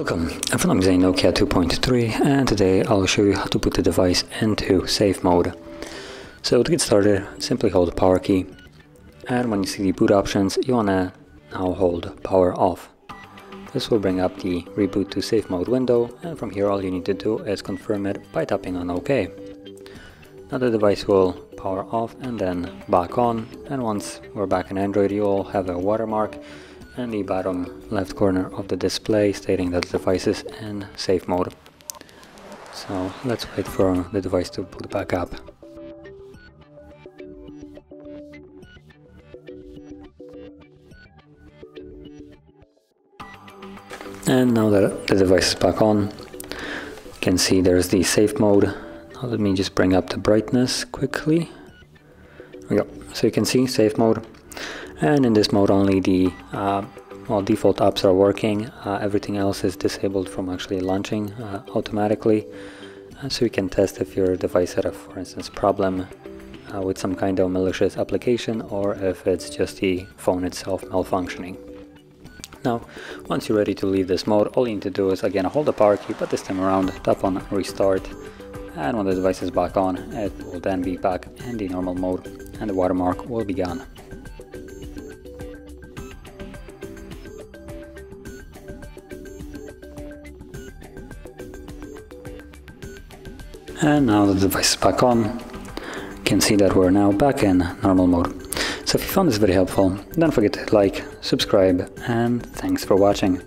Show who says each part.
Speaker 1: Welcome, I'm from using Nokia 2.3 and today I'll show you how to put the device into safe mode. So to get started, simply hold the power key and when you see the boot options you wanna now hold power off. This will bring up the reboot to safe mode window and from here all you need to do is confirm it by tapping on OK. Now the device will power off and then back on and once we're back in Android you will have a watermark in the bottom left corner of the display stating that the device is in safe mode. So let's wait for the device to boot back up. And now that the device is back on, you can see there's the safe mode. Let me just bring up the brightness quickly. There we go. So you can see safe mode. And in this mode only the uh, well, default apps are working. Uh, everything else is disabled from actually launching uh, automatically. Uh, so you can test if your device had a, for instance, problem uh, with some kind of malicious application or if it's just the phone itself malfunctioning. Now, once you're ready to leave this mode, all you need to do is again hold the power key, but this time around tap on restart. And when the device is back on, it will then be back in the normal mode and the watermark will be gone. And now the device is back on, you can see that we're now back in normal mode. So if you found this very helpful, don't forget to like, subscribe, and thanks for watching.